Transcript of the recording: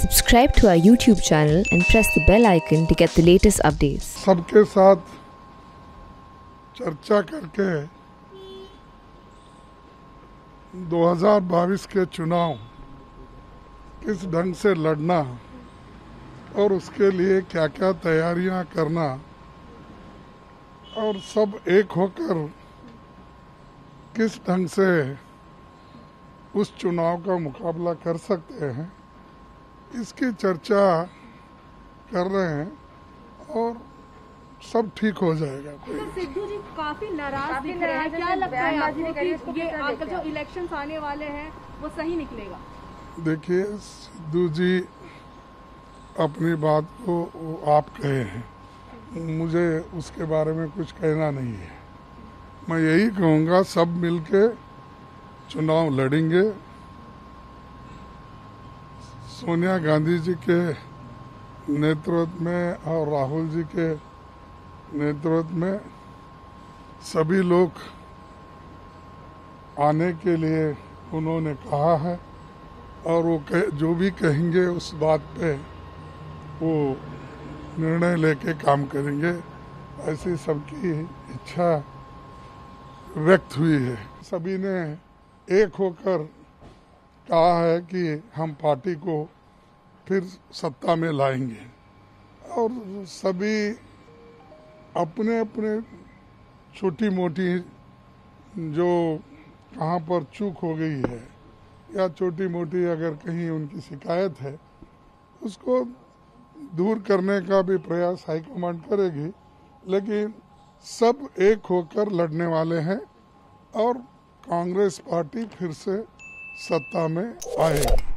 Subscribe to our YouTube channel and press the bell icon to get the latest updates. सबके साथ चर्चा करके 2022 के चुनाव किस ढंग से लड़ना और उसके लिए क्या क्या तैयारियाँ करना और सब एक होकर किस ढंग से उस चुनाव का मुकाबला कर सकते हैं इसकी चर्चा कर रहे हैं और सब ठीक हो जाएगा। तो सिद्धू जी काफ़ी नाराज़ दिख रहे हैं। क्या लगता है आपको कि ये जो इलेक्शन आने वाले हैं वो सही निकलेगा? देखिए सिद्धू जी अपनी बात को आप कहे हैं। मुझे उसके बारे में कुछ कहना नहीं है। मैं यही कहूँगा सब मिलके चुनाव लड़ेंगे। सोनिया गांधी जी के नेतृत्व में और राहुल जी के नेतृत्व में सभी लोग आने के लिए उन्होंने कहा है और वो कह, जो भी कहेंगे उस बात पे वो निर्णय लेके काम करेंगे। ऐसी सबकी इच्छा व्यक्त हुई है। सभी ने एक होकर कहा है कि हम पार्टी को फिर सत्ता में लाएँगे। और सभी अपने अपने छोटी मोटी जो कहाँ पर चूक हो गई है, या छोटी मोटी अगर कहीं उनकी शिकायत है, उसको दूर करने का भी प्रयास हाईकमांड करेगी, लेकिन सब एक होकर लड़ने वाले हैं और कांग्रेस पार्टी फिर से सत्ता में आएगी।